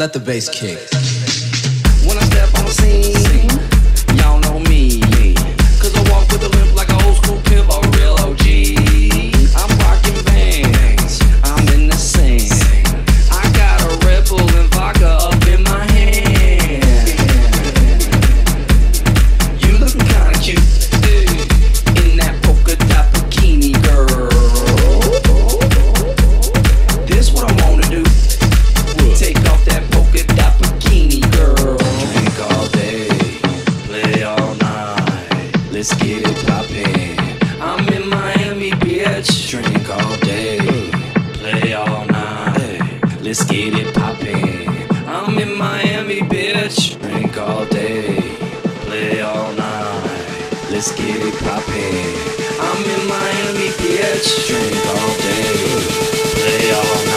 Let the bass kick. When I step on scene. let's get it poppin'. I'm in Miami, bitch, drink all day, play all